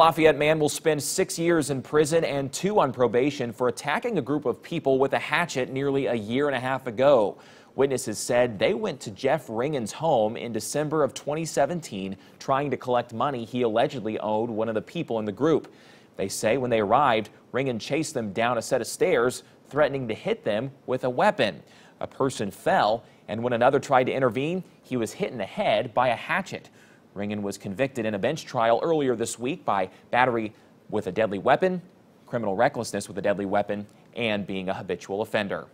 Lafayette man will spend six years in prison and two on probation for attacking a group of people with a hatchet nearly a year and a half ago. Witnesses said they went to Jeff Ringen's home in December of 2017 trying to collect money he allegedly owed one of the people in the group. They say when they arrived, Ringen chased them down a set of stairs, threatening to hit them with a weapon. A person fell, and when another tried to intervene, he was hit in the head by a hatchet. Ringen was convicted in a bench trial earlier this week by battery with a deadly weapon, criminal recklessness with a deadly weapon, and being a habitual offender.